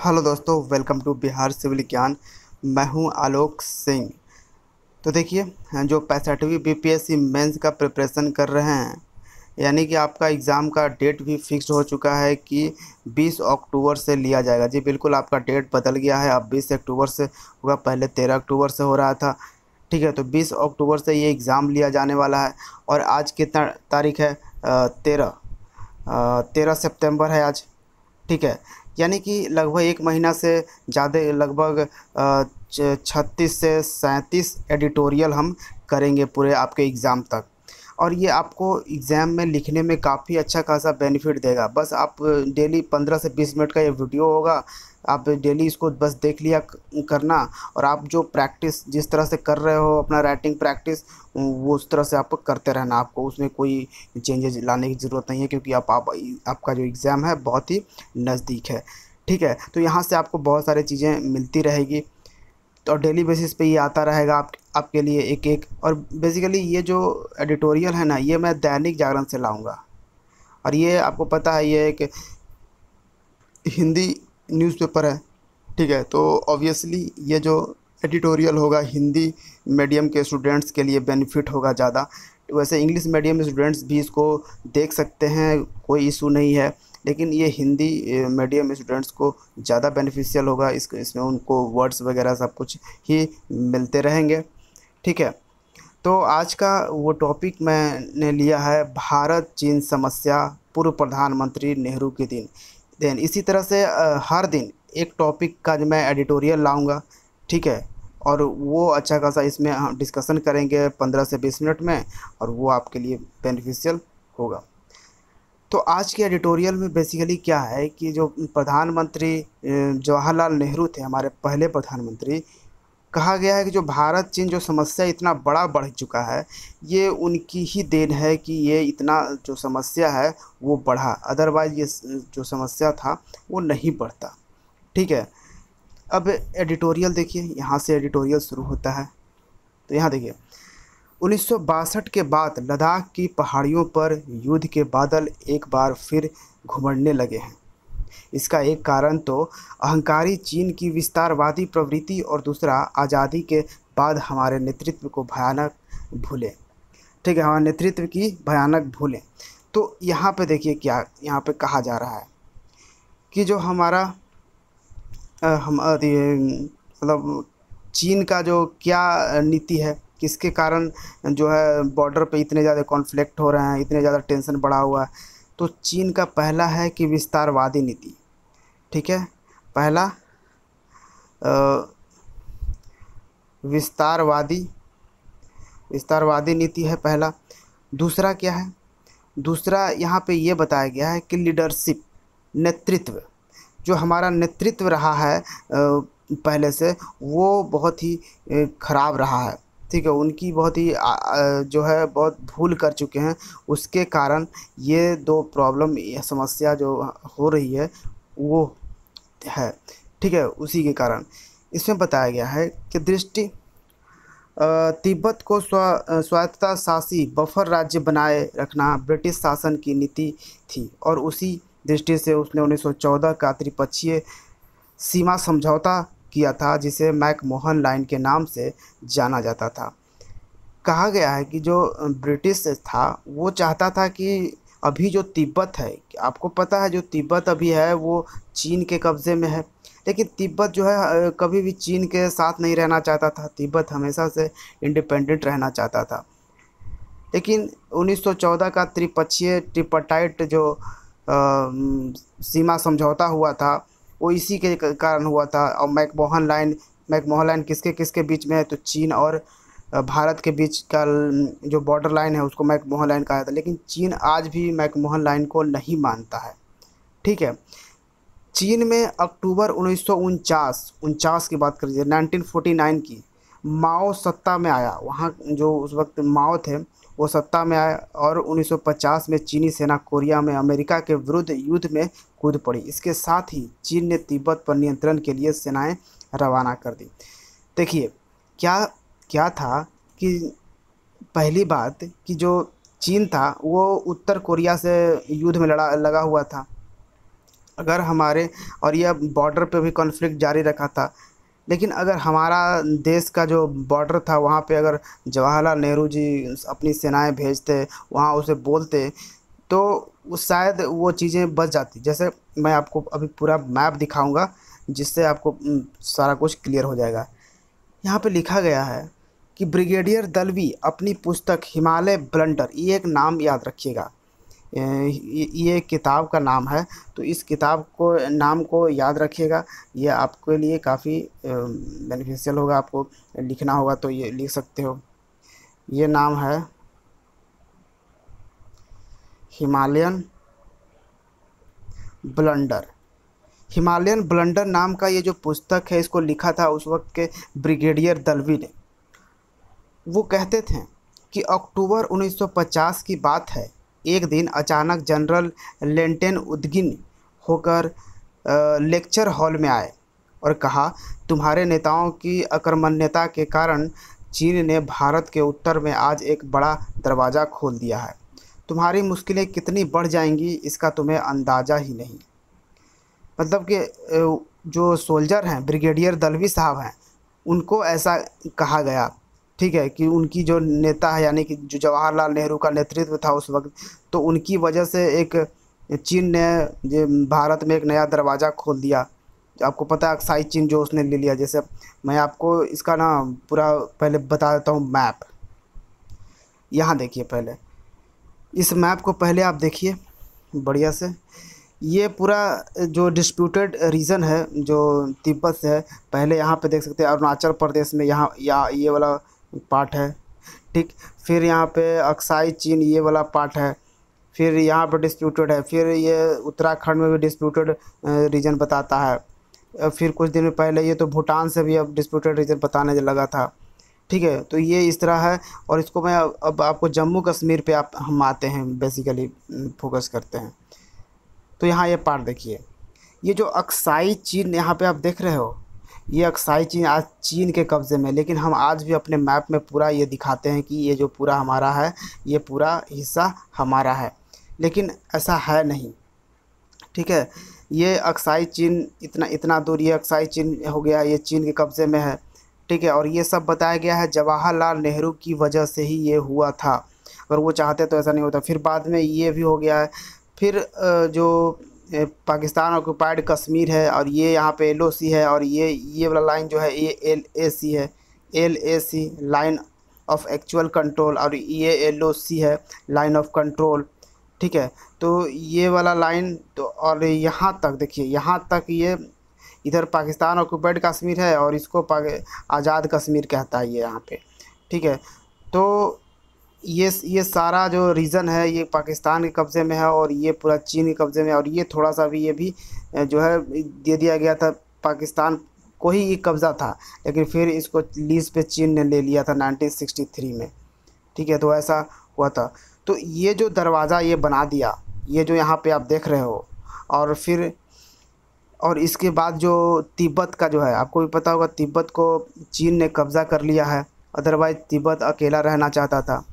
Hello दोस्तों, welcome to Bihar civil ज्ञान। मैं हूँ आलोक सिंह। तो देखिए जो पैंसठवीं B P S C mains का प्रिपरेशन कर रहे हैं, यानी कि आपका एग्ज़ाम का डेट भी फिक्स हो चुका है कि 20 अक्टूबर से लिया जाएगा। जी, बिल्कुल आपका डेट बदल गया है। अब 20 अक्टूबर से होगा, पहले 13 अक्टूबर से हो रहा था। ठीक है तो 20 अक्टूबर से ये एग्ज़ाम लिया जाने वाला है। और आज कितना तारीख है? तेरह। तेरह सितंबर है आज। ठीक है यानी कि लगभग एक महीना से ज़्यादा, लगभग छत्तीस से सैंतीस एडिटोरियल हम करेंगे पूरे आपके एग्ज़ाम तक। और ये आपको एग्ज़ाम में लिखने में काफ़ी अच्छा खासा बेनिफिट देगा। बस आप डेली पंद्रह से बीस मिनट का ये वीडियो होगा आप डेली इसको बस देख लिया करना और आप जो प्रैक्टिस जिस तरह से कर रहे हो अपना राइटिंग प्रैक्टिस वो उस तरह से आप करते रहना। आपको उसमें कोई चेंजेज लाने की ज़रूरत नहीं है क्योंकि आप, आप आपका जो एग्ज़ाम है बहुत ही नज़दीक है। ठीक है तो यहाँ से आपको बहुत सारी चीज़ें मिलती रहेगी। तो डेली बेसिस पे ये आता रहेगा आप, आपके लिए एक एक। और बेसिकली ये जो एडिटोरियल है ना, ये मैं दैनिक जागरण से लाऊँगा। और ये आपको पता है, ये एक हिंदी न्यूज़पेपर है, ठीक है? तो ऑब्वियसली ये जो एडिटोरियल होगा, हिंदी मीडियम के स्टूडेंट्स के लिए बेनिफिट होगा ज़्यादा। वैसे इंग्लिश मीडियम स्टूडेंट्स भी इसको देख सकते हैं, कोई इशू नहीं है। लेकिन ये हिंदी मीडियम स्टूडेंट्स को ज़्यादा बेनिफिशियल होगा। इस, इसमें उनको वर्ड्स वगैरह सब कुछ ही मिलते रहेंगे। ठीक है? तो आज का वो टॉपिक मैंने लिया है, भारत चीन समस्या, पूर्व प्रधानमंत्री नेहरू के दिन। देन इसी तरह से हर दिन एक टॉपिक का मैं एडिटोरियल लाऊँगा। ठीक है? और वो अच्छा खासा इसमें हम डिस्कशन करेंगे पंद्रह से बीस मिनट में, और वो आपके लिए बेनिफिशियल होगा। तो आज के एडिटोरियल में बेसिकली क्या है कि जो प्रधानमंत्री जवाहरलाल नेहरू थे, हमारे पहले प्रधानमंत्री, कहा गया है कि जो भारत, चीन जो समस्या इतना बड़ा बढ़ चुका है, ये उनकी ही देन है कि ये इतना जो समस्या है वो बढ़ा। अदरवाइज़ ये जो समस्या था वो नहीं बढ़ता। ठीक है? अब एडिटोरियल देखिए, यहाँ से एडिटोरियल शुरू होता है। तो यहाँ देखिए उन्नीस सौ बासठ के बाद लद्दाख की पहाड़ियों पर युद्ध के बादल एक बार फिर घुमड़ने लगे हैं। इसका एक कारण तो अहंकारी चीन की विस्तारवादी प्रवृत्ति और दूसरा, आज़ादी के बाद हमारे नेतृत्व को भयानक भूले। ठीक है, हमारे नेतृत्व की भयानक भूलें। तो यहाँ पे देखिए क्या, यहाँ पे कहा जा रहा है कि जो हमारा हम मतलब चीन का जो क्या नीति है किसके कारण जो है बॉर्डर पे इतने ज़्यादा कॉन्फ्लिक्ट हो रहे हैं, इतने ज़्यादा टेंशन बढ़ा हुआ है? तो चीन का पहला है कि विस्तारवादी नीति, ठीक है? पहला विस्तारवादी विस्तारवादी नीति है पहला। दूसरा क्या है? दूसरा यहाँ पे ये बताया गया है कि लीडरशिप नेतृत्व, जो हमारा नेतृत्व रहा है पहले से, वो बहुत ही ख़राब रहा है। ठीक है, उनकी बहुत ही जो है, बहुत भूल कर चुके हैं। उसके कारण ये दो प्रॉब्लम, या समस्या जो हो रही है, वो है। ठीक है, उसी के कारण। इसमें बताया गया है कि दृष्टि तिब्बत को स्व स्वायत्तता शासी बफर राज्य बनाए रखना ब्रिटिश शासन की नीति थी और उसी दृष्टि से उसने 1914 का त्रिपक्षीय सीमा समझौता किया था जिसे मैकमोहन लाइन के नाम से जाना जाता था। कहा गया है कि जो ब्रिटिश था वो चाहता था कि अभी जो तिब्बत है आपको पता है जो तिब्बत अभी है वो चीन के कब्ज़े में है। लेकिन तिब्बत जो है कभी भी चीन के साथ नहीं रहना चाहता था। तिब्बत हमेशा से इंडिपेंडेंट रहना चाहता था। लेकिन 1914 का त्रिपक्षीय ट्रिपटाइट जो आ, सीमा समझौता हुआ था वो इसी के कारण हुआ था। और मैकमोहन लाइन मैकमोहन लाइन किसके किसके बीच में है? तो चीन और भारत के बीच का जो बॉर्डर लाइन है, उसको मैकमोहन लाइन कहा जाता है। लेकिन चीन आज भी मैकमोहन लाइन को नहीं मानता है। ठीक है? चीन में अक्टूबर उन्नीस सौ की बात कर लीजिए 1949 की, माओ सत्ता में आया। वहाँ जो उस वक्त माओ थे वो सत्ता में आए और 1950 में चीनी सेना कोरिया में अमेरिका के विरुद्ध युद्ध में कूद पड़ी। इसके साथ ही चीन ने तिब्बत पर नियंत्रण के लिए सेनाएँ रवाना कर दी। देखिए, क्या क्या था कि पहली बात कि जो चीन था, वो उत्तर कोरिया से युद्ध में लड़ा, लगा हुआ था। अगर हमारे, और यह बॉर्डर पे भी कॉन्फ्लिक्ट जारी रखा था लेकिन अगर हमारा देश का जो बॉर्डर था, वहाँ पे अगर जवाहरलाल नेहरू जी अपनी सेनाएँ भेजते, वहाँ उसे बोलते तो शायद वो चीज़ें बच जाती। जैसे मैं आपको अभी पूरा मैप दिखाऊँगा, जिससे आपको सारा कुछ क्लियर हो जाएगा। यहाँ पे लिखा गया है कि ब्रिगेडियर दलवी अपनी पुस्तक हिमालय ब्लंडर ये एक नाम याद रखिएगा। ये किताब का नाम है तो इस किताब को, नाम को याद रखिएगा। ये आपके लिए काफ़ी बेनिफिशियल होगा, आपको लिखना होगा तो ये लिख सकते हो। ये नाम है हिमालयन ब्लंडर। हिमालयन ब्लंडर नाम का ये जो पुस्तक है, इसको लिखा था उस वक्त के ब्रिगेडियर दलवी ने। वो कहते थे कि अक्टूबर 1950 की बात है। एक दिन अचानक जनरल लेंटेन उद्गिन होकर लेक्चर हॉल में आए और कहा, तुम्हारे नेताओं की अकर्मण्यता के कारण चीन ने भारत के उत्तर में आज एक बड़ा दरवाज़ा खोल दिया है। तुम्हारी मुश्किलें कितनी बढ़ जाएँगी, इसका तुम्हें अंदाज़ा ही नहीं। मतलब कि जो सोल्जर हैं, ब्रिगेडियर दलवी साहब हैं, उनको ऐसा कहा गया। ठीक है, कि उनकी जो नेता है, यानी कि जो जवाहरलाल नेहरू का नेतृत्व था उस वक्त तो उनकी वजह से एक चीन ने भारत में एक नया दरवाज़ा खोल दिया। आपको पता है, अक्साई चीन जो उसने ले लिया, जैसे मैं आपको इसका ना पूरा पहले बता देता हूँ, मैप। यहाँ देखिए पहले। इस मैप को पहले आप देखिए, बढ़िया से। ये पूरा जो डिस्प्यूटेड रीजन है, जो तिब्बत से है, पहले यहाँ पे देख सकते हैं, अरुणाचल प्रदेश में यहाँ, या ये वाला पार्ट है, ठीक? फिर यहाँ पे अक्साई चीन ये वाला पार्ट है, फिर यहाँ पर डिस्प्यूटेड है, फिर ये उत्तराखंड में भी डिस्प्यूटेड रीजन बताता है। फिर कुछ दिन पहले ये तो भूटान से भी अब डिस्प्यूटेड रीजन बताने लगा था, ठीक है? तो ये इस तरह है और इसको मैं अब आपको जम्मू कश्मीर पे आप, हम आते हैं बेसिकली फोकस करते हैं। तो यहाँ ये पार्ट देखिए, ये जो अक्साई चीन यहाँ पे आप देख रहे हो ये अक्साई चीन, आज चीन के कब्ज़े में। लेकिन हम आज भी अपने मैप में पूरा ये दिखाते हैं कि ये जो पूरा हमारा है, ये पूरा हिस्सा हमारा है। लेकिन ऐसा है नहीं। ठीक है? ये अक्साई चीन, इतना इतना दूर ये अक्साई चीन हो गया, ये चीन के कब्ज़े में है। ठीक है? और ये सब बताया गया है जवाहरलाल नेहरू की वजह से ही ये हुआ था। अगर वो चाहते तो ऐसा नहीं होता। फिर बाद में ये भी हो गया है। फिर जो पाकिस्तान ऑक्यूपाइड कश्मीर है और ये यहाँ पे एलओसी है और ये ये वाला लाइन जो है ये एल ए सी है। L A C line of actual control और ये एल ओ सी है लाइन ऑफ़ कंट्रोल ठीक है? तो ये वाला लाइन तो और यहाँ तक देखिए, यहाँ तक ये इधर पाकिस्तान ऑक्यूपाइड कश्मीर है और इसको आज़ाद कश्मीर कहता है ये यहाँ पे। ठीक है? तो ये ये सारा जो रीज़न है, ये पाकिस्तान के कब्ज़े में है और ये पूरा चीन के कब्ज़े में और ये थोड़ा सा भी ये भी जो है, दे दिया गया था, पाकिस्तान को ही ये कब्ज़ा था। लेकिन फिर इसको लीज पे चीन ने ले लिया था 1963 में। ठीक है तो ऐसा हुआ था। तो ये जो दरवाज़ा ये बना दिया, ये जो यहाँ पे आप देख रहे हो, और फिर, और इसके बाद जो तिब्बत का जो है, आपको भी पता होगा, तिब्बत को चीन ने कब्ज़ा कर लिया है। अदरवाइज़ तिब्बत अकेला रहना चाहता था।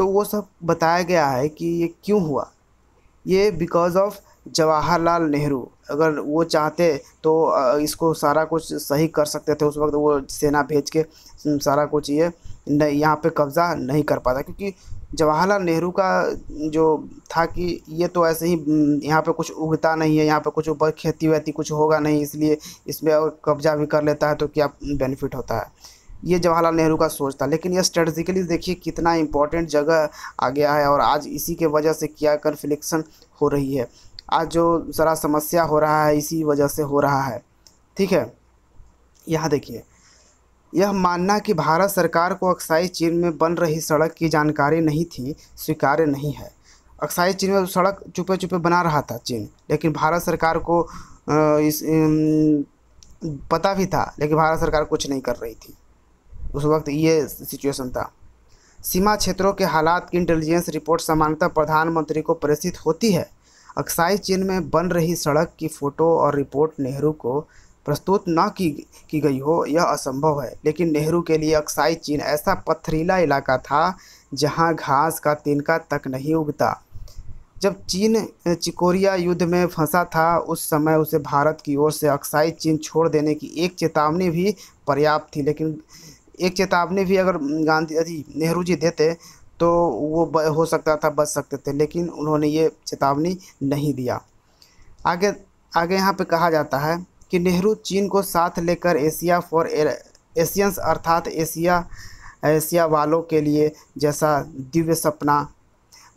तो वो सब बताया गया है कि ये क्यों हुआ? ये बिकॉज़ ऑफ़ जवाहरलाल नेहरू। अगर वो चाहते तो इसको सारा कुछ सही कर सकते थे उस वक्त, वो सेना भेज के सारा कुछ ये यहाँ पे कब्ज़ा नहीं कर पाता। क्योंकि जवाहरलाल नेहरू का जो था कि ये तो ऐसे ही यहाँ पे कुछ उगता नहीं है, यहाँ पे कुछ ऊपर खेती वेती कुछ होगा नहीं, इसलिए इसमें अगर कब्ज़ा भी कर लेता है तो क्या बेनिफिट होता है? ये जवाहरलाल नेहरू का सोच था। लेकिन ये स्ट्रेटजिकली देखिए कितना इम्पोर्टेंट जगह आ गया है और आज इसी के वजह से क्या कन्फ्लिक्शन हो रही है। आज जो सारा समस्या हो रहा है, इसी वजह से हो रहा है। ठीक है? यहाँ देखिए। यह मानना कि भारत सरकार को अक्साई चीन में बन रही सड़क की जानकारी नहीं थी, स्वीकार्य नहीं है। अक्साई चीन में सड़क चुपे चुपे बना रहा था चीन, लेकिन भारत सरकार को इस पता भी था, लेकिन भारत सरकार कुछ नहीं कर रही थी। उस वक्त ये सिचुएशन था। सीमा क्षेत्रों के हालात की इंटेलिजेंस रिपोर्ट सामान्यतः प्रधानमंत्री को प्रेषित होती है। अक्साई चीन में बन रही सड़क की फ़ोटो और रिपोर्ट नेहरू को प्रस्तुत न की की गई हो, यह असंभव है। लेकिन नेहरू के लिए अक्साई चीन ऐसा पथरीला इलाका था जहाँ घास का तिनका तक नहीं उगता। जब चीन चिकोरिया युद्ध में फंसा था, उस समय उसे भारत की ओर से अक्साई चीन छोड़ देने की एक चेतावनी भी पर्याप्त थी, लेकिन एक चेतावनी भी अगर गांधी नेहरू जी देते तो वो हो सकता था, बच सकते थे, लेकिन उन्होंने ये चेतावनी नहीं दिया। आगे आगे यहाँ पे कहा जाता है कि नेहरू चीन को साथ लेकर एशिया फॉर एशियंस अर्थात एशिया एशिया वालों के लिए जैसा दिव्य सपना,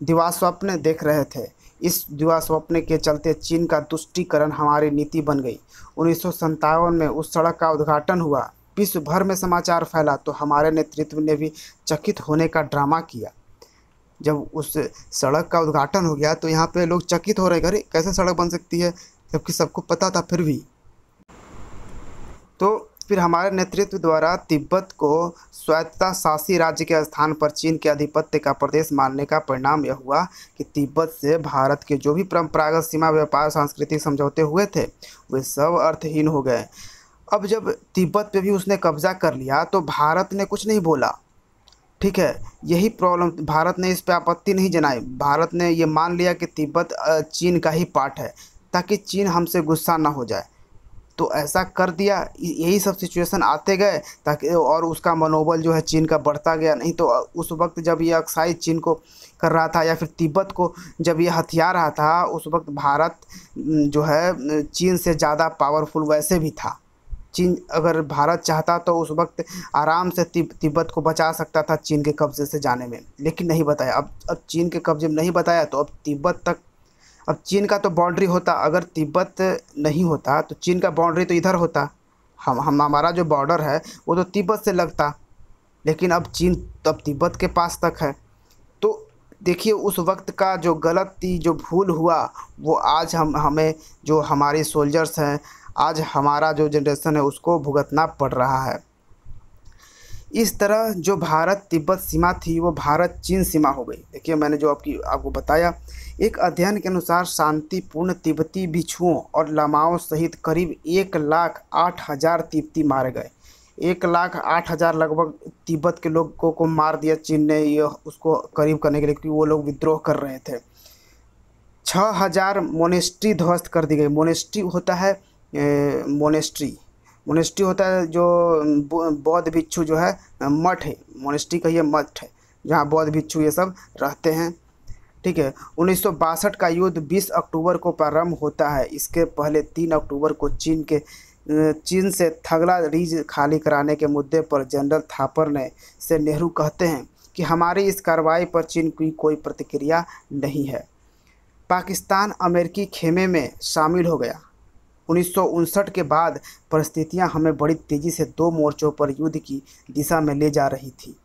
दिवा स्वप्न देख रहे थे। इस दिवा स्वप्न के चलते चीन का तुष्टिकरण हमारी नीति बन गई। उन्नीस में उस सड़क का उद्घाटन हुआ। विश्व भर में समाचार फैला तो हमारे नेतृत्व ने भी चकित होने का ड्रामा किया। जब उस सड़क का उद्घाटन हो गया तो यहाँ पे लोग चकित हो रहे अरे, कैसे सड़क बन सकती है? जबकि सबको पता था फिर भी। तो फिर हमारे नेतृत्व द्वारा तिब्बत को स्वायत्ता शासी राज्य के स्थान पर चीन के आधिपत्य का प्रदेश मानने का परिणाम यह हुआ कि तिब्बत से भारत के जो भी परंपरागत सीमा, व्यापार, सांस्कृतिक समझौते हुए थे, वे सब अर्थहीन हो गए। अब जब तिब्बत पे भी उसने कब्जा कर लिया तो भारत ने कुछ नहीं बोला। ठीक है, यही प्रॉब्लम भारत ने इस पर आपत्ति नहीं जनाई। भारत ने ये मान लिया कि तिब्बत चीन का ही पार्ट है, ताकि चीन हमसे गुस्सा ना हो जाए। तो ऐसा कर दिया यही सब सिचुएशन आते गए, ताकि, और उसका मनोबल जो है चीन का बढ़ता गया। नहीं तो उस वक्त जब ये अक्साई चीन को कर रहा था, या फिर तिब्बत को जब ये हथिया रहा था, उस वक्त भारत जो है चीन से ज़्यादा पावरफुल वैसे भी था। चीन अगर भारत चाहता तो उस वक्त आराम से तिब्बत को बचा सकता था चीन के कब्ज़े से जाने में, लेकिन नहीं बताया। अब अब चीन के कब्ज़े में नहीं बताया तो अब तिब्बत तक, अब चीन का तो बाउंड्री होता। अगर तिब्बत नहीं होता तो चीन का बाउंड्री तो इधर होता। हम हम, हमारा जो बॉर्डर है, वो तो तिब्बत से लगता। लेकिन अब चीन तो अब तिब्बत के पास तक है। तो देखिए, उस वक्त का जो गलती, जो भूल हुआ, वो आज हम, हमें जो हमारे सोल्जर्स हैं आज हमारा जो जनरेशन है, उसको भुगतना पड़ रहा है। इस तरह जो भारत तिब्बत सीमा थी, वो भारत चीन सीमा हो गई। देखिए, मैंने जो आपकी, आपको बताया, एक अध्ययन के अनुसार शांतिपूर्ण तिब्बती बिछुओं और लमाओं सहित करीब एक लाख आठ हज़ार तिब्बती मारे गए। एक लाख आठ हज़ार लगभग तिब्बत के लोगों को मार दिया चीन ने ये उसको करीब करने के लिए, क्योंकि वो लोग विद्रोह कर रहे थे। छः हज़ार मोनेस्ट्री ध्वस्त कर दी गई। मोनेस्ट्री होता है मोनेस्ट्री मोनेस्ट्री होता है जो बौद्ध भिक्षु जो है, मठ है। मोनेस्ट्री का ये मठ है, जहाँ बौद्ध भिक्षु ये सब रहते हैं। ठीक है, उन्नीस सौ बासठ का युद्ध 20 अक्टूबर को प्रारंभ होता है। इसके पहले 3 अक्टूबर को चीन के चीन से थगला रीज खाली कराने के मुद्दे पर जनरल थापर ने से नेहरू कहते हैं कि हमारी इस कार्रवाई पर चीन की कोई प्रतिक्रिया नहीं है। पाकिस्तान अमेरिकी खेमे में शामिल हो गया। उन्नीस सौ उनसठ के बाद परिस्थितियाँ हमें बड़ी तेज़ी से दो मोर्चों पर युद्ध की दिशा में ले जा रही थी।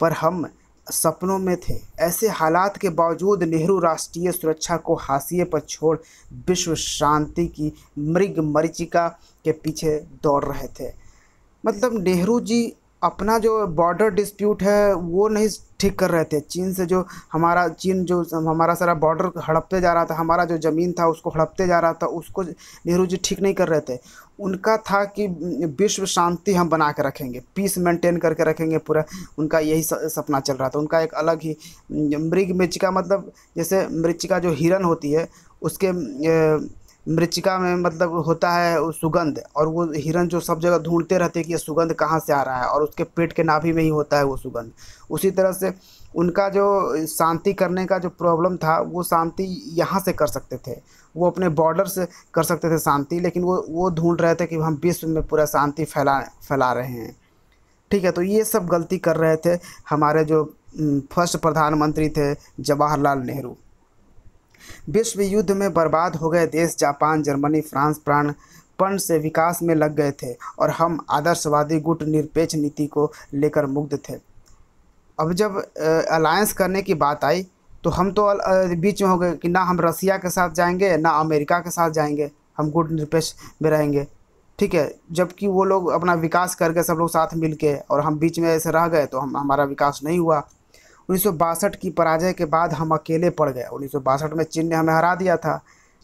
पर हम सपनों में थे। ऐसे हालात के बावजूद नेहरू राष्ट्रीय सुरक्षा को हाशिए पर छोड़ विश्व शांति की मृग मरीचिका के पीछे दौड़ रहे थे। मतलब नेहरू जी, अपना जो बॉर्डर डिस्प्यूट है, वो नहीं ठीक कर रहे थे। चीन से जो हमारा, चीन जो हमारा सारा बॉर्डर हड़पते जा रहा था, हमारा जो ज़मीन था, उसको हड़पते जा रहा था, उसको नेहरू जी ठीक नहीं कर रहे थे। उनका था कि विश्व शांति हम बना के रखेंगे पीस मेंटेन करके रखेंगे पूरा। उनका यही सपना चल रहा था। उनका एक अलग ही, मृग मृचिका मतलब जैसे मृचिका जो हिरन होती है, उसके मृचिका में मतलब होता है सुगंध, और वो हिरण जो सब जगह ढूंढते रहते हैं कि ये सुगंध कहाँ से आ रहा है, और उसके पेट के नाभि में ही होता है वो सुगंध। उसी तरह से उनका जो शांति करने का जो प्रॉब्लम था, वो शांति यहाँ से कर सकते थे। वो अपने बॉर्डर से कर सकते थे शांति, लेकिन वो वो ढूंढ रहे थे कि हम विश्व में पूरा शांति फैला फैला रहे हैं। ठीक है तो ये सब गलती कर रहे थे हमारे जो फ़र्स्ट प्रधानमंत्री थे जवाहरलाल नेहरू। विश्व युद्ध में बर्बाद हो गए देश जापान, जर्मनी, फ्रांस प्राणपण से विकास में लग गए थे और हम आदर्शवादी गुट निरपेक्ष नीति को लेकर मुग्ध थे। अब जब अलायंस करने की बात आई तो हम तो बीच में हो गए कि ना हम रसिया के साथ जाएँगे, ना अमेरिका के साथ जाएँगे, हम गुट निरपेक्ष में रहेंगे। ठीक है, जबकि वो लोग अपना विकास करके सब लोग साथ मिल के और हम बीच में ऐसे रह गए तो हम, हमारा विकास नहीं हुआ। उन्नीस सौ बासठ की पराजय के बाद हम अकेले पड़ गए। उन्नीस सौ बासठ में चीन ने हमें हरा दिया था।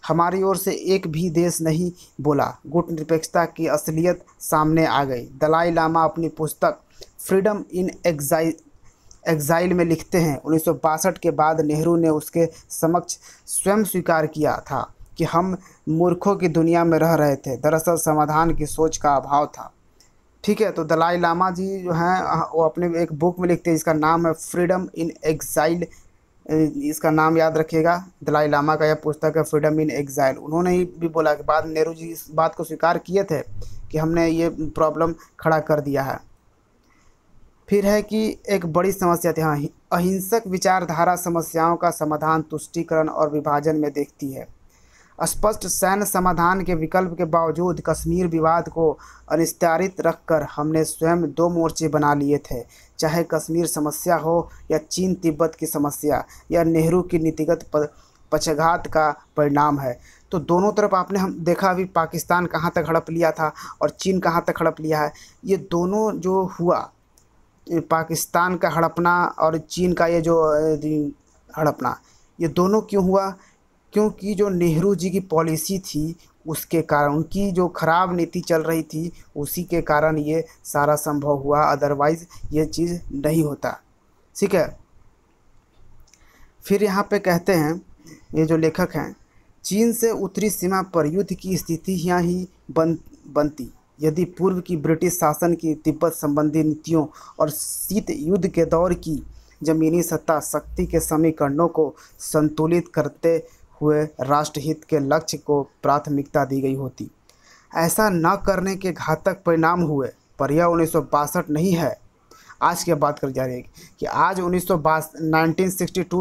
हमारी ओर से एक भी देश नहीं बोला। गुट निरपेक्षता की असलियत सामने आ गई। दलाई लामा अपनी पुस्तक फ्रीडम इन एग्जाइ, एग्जाइल में लिखते हैं। उन्नीस सौ बासठ के बाद नेहरू ने उसके समक्ष स्वयं स्वीकार किया था कि हम मूर्खों की दुनिया में रह रहे थे। दरअसल समाधान की सोच का अभाव था। ठीक है तो दलाई लामा जी जो हैं वो अपने एक बुक में लिखते हैं, जिसका नाम है फ्रीडम इन एग्जाइल इसका नाम याद रखिएगा, दलाई लामा का यह पुस्तक है फ्रीडम इन एग्जाइल उन्होंने भी बोला कि बाद नेहरू जी इस बात को स्वीकार किए थे कि हमने ये प्रॉब्लम खड़ा कर दिया है। फिर है कि एक बड़ी समस्या थी हाँ अहिंसक विचारधारा समस्याओं का समाधान तुष्टिकरण और विभाजन में देखती है। स्पष्ट सैन्य समाधान के विकल्प के बावजूद कश्मीर विवाद को अनिस्तारित रखकर हमने स्वयं दो मोर्चे बना लिए थे। चाहे कश्मीर समस्या हो या चीन तिब्बत की समस्या या नेहरू की नीतिगत पक्षघात का परिणाम है। तो दोनों तरफ़ आपने हम देखा अभी पाकिस्तान कहाँ तक हड़प लिया था और चीन कहाँ तक हड़प लिया है। ये दोनों जो हुआ पाकिस्तान का हड़पना और चीन का ये जो हड़पना, ये दोनों क्यों हुआ? क्योंकि जो नेहरू जी की पॉलिसी थी, उसके कारण, उनकी जो ख़राब नीति चल रही थी, उसी के कारण ये सारा संभव हुआ। अदरवाइज़ ये चीज़ नहीं होता। ठीक है? फिर यहाँ पे कहते हैं, ये जो लेखक हैं, चीन से उत्तरी सीमा पर युद्ध की स्थिति यहाँ ही बन, बनती। यदि पूर्व की ब्रिटिश शासन की तिब्बत संबंधी नीतियों और शीत युद्ध के दौर की ज़मीनी सत्ता, शक्ति के समीकरणों को संतुलित करते हुए राष्ट्रहित के लक्ष्य को प्राथमिकता दी गई होती। ऐसा न करने के घातक परिणाम हुए, पर यह उन्नीस सौ बासठ नहीं है। आज की बात कर जा रही है कि आज उन्नीस नाइनटीन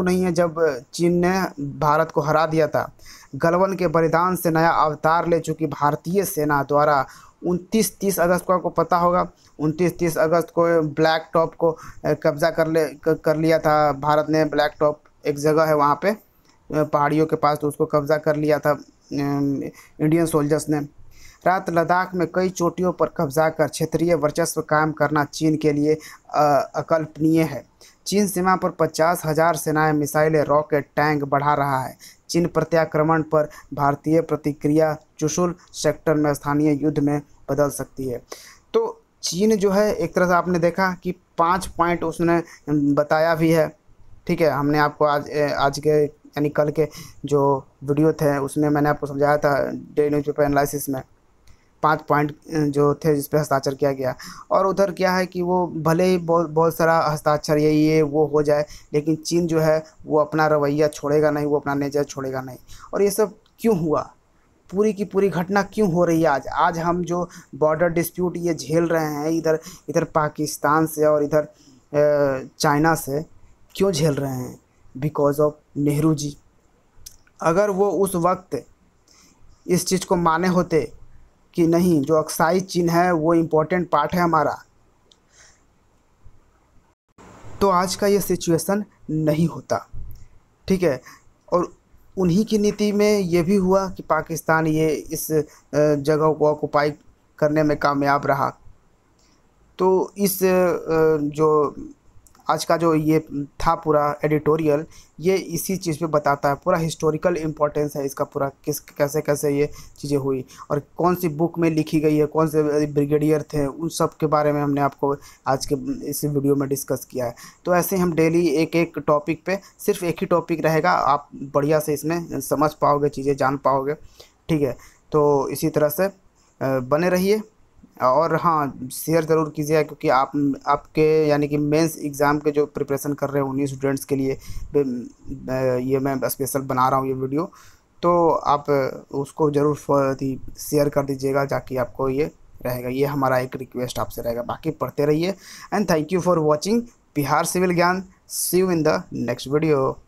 नहीं है, जब चीन ने भारत को हरा दिया था। गलवन के बलिदान से नया अवतार ले चुकी भारतीय सेना द्वारा 29 30 अगस्त को आपको पता होगा 29 30 अगस्त को ब्लैक टॉप को कब्ज़ा कर ले कर लिया था भारत ने। ब्लैक टॉप एक जगह है वहाँ पे। पहाड़ियों के पास तो उसको कब्ज़ा कर लिया था इंडियन सोल्जर्स ने। रात लद्दाख में कई चोटियों पर कब्जा कर क्षेत्रीय वर्चस्व कायम करना चीन के लिए अकल्पनीय है। चीन सीमा पर पचास हज़ार सेनाएँ मिसाइलें, रॉकेट, टैंक बढ़ा रहा है। चीन प्रत्याक्रमण पर भारतीय प्रतिक्रिया चुशुल सेक्टर में स्थानीय युद्ध में बदल सकती है। तो चीन जो है, एक तरह से आपने देखा कि पाँच पॉइंट उसने बताया भी है। ठीक है, हमने आपको आज आज के यानी कल के जो वीडियो थे, उसमें मैंने आपको समझाया था डे न्यूज़ पेपर एनालिसिस में। पाँच पॉइंट जो थे, जिस पर हस्ताक्षर किया गया। और उधर क्या है कि वो भले ही बहुत बहुत सारा हस्ताक्षर ये ये, वो हो जाए, लेकिन चीन जो है, वो अपना रवैया छोड़ेगा नहीं, वो अपना नेचर छोड़ेगा नहीं। और ये सब क्यों हुआ? पूरी की पूरी घटना क्यों हो रही है आज? आज हम जो बॉर्डर डिस्प्यूट ये झेल रहे हैं, इधर इधर पाकिस्तान से और इधर चाइना से, क्यों झेल रहे हैं? बिकॉज़ ऑफ़ नेहरू जी, अगर वो उस वक्त इस चीज़ को माने होते कि नहीं, जो अक्साई चिन्ह है, वो इम्पोर्टेंट पार्ट है हमारा तो आज का ये सिचुएशन नहीं होता। ठीक है? और उन्हीं की नीति में ये भी हुआ कि पाकिस्तान ये इस जगह को ऑक्युपाई करने में कामयाब रहा। तो इस जो आज का जो ये था पूरा एडिटोरियल ये इसी चीज़ पे बताता है, पूरा हिस्टोरिकल इम्पोर्टेंस है इसका पूरा, किस, कैसे कैसे ये चीज़ें हुई और कौन सी बुक में लिखी गई है, कौन से ब्रिगेडियर थे, उन सब के बारे में हमने आपको आज के इस वीडियो में डिस्कस किया है। तो ऐसे हम डेली एक एक टॉपिक पे सिर्फ़ एक ही टॉपिक रहेगा, आप बढ़िया से इसमें समझ पाओगे, चीज़ें जान पाओगे, ठीक है। तो इसी तरह से बने रहिए। और हाँ शेयर ज़रूर कीजिए क्योंकि आप, आपके यानी कि मेंस एग्ज़ाम के जो प्रिपरेशन कर रहे हैं उन्हीं स्टूडेंट्स के लिए ये मैं स्पेशल बना रहा हूँ ये वीडियो तो आप उसको ज़रूर शेयर कर दीजिएगा ताकि आपको ये रहेगा। ये हमारा एक रिक्वेस्ट आपसे रहेगा। बाकी पढ़ते रहिए। And thank you for watching Bihar civil Gyan. See you in the next video